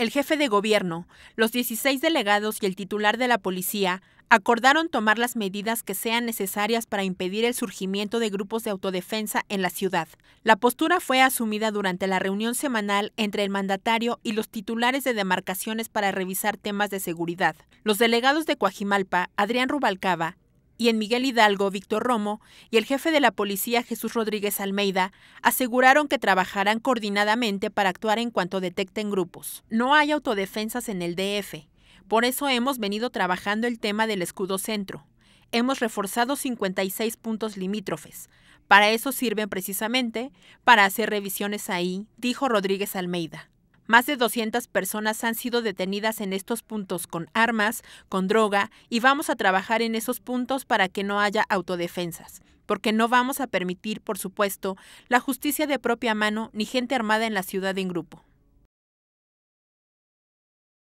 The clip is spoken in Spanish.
El jefe de gobierno, los 16 delegados y el titular de la policía acordaron tomar las medidas que sean necesarias para impedir el surgimiento de grupos de autodefensa en la ciudad. La postura fue asumida durante la reunión semanal entre el mandatario y los titulares de demarcaciones para revisar temas de seguridad. Los delegados de Coajimalpa, Adrián Rubalcaba, y en Miguel Hidalgo, Víctor Romo y el jefe de la policía, Jesús Rodríguez Almeida, aseguraron que trabajarán coordinadamente para actuar en cuanto detecten grupos. No hay autodefensas en el DF. Por eso hemos venido trabajando el tema del escudo centro. Hemos reforzado 56 puntos limítrofes. Para eso sirven precisamente, para hacer revisiones ahí, dijo Rodríguez Almeida. Más de 200 personas han sido detenidas en estos puntos con armas, con droga, y vamos a trabajar en esos puntos para que no haya autodefensas, porque no vamos a permitir, por supuesto, la justicia de propia mano ni gente armada en la ciudad en grupo.